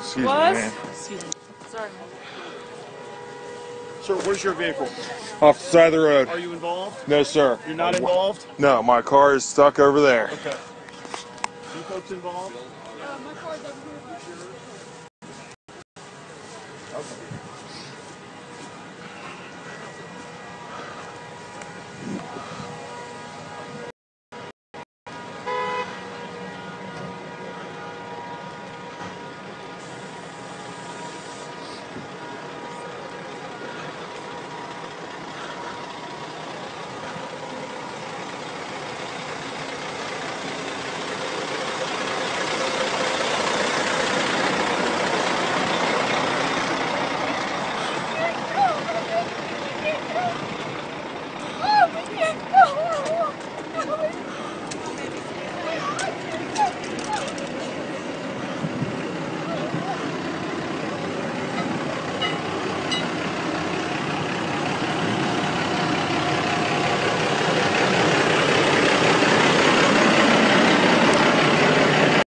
Excuse was? me, Excuse me. Sir, where's your vehicle? Off the side of the road. Are you involved? No, sir. You're not involved? No, my car is stuck over there. Okay. You folks involved? Uh, my car's over here. Okay.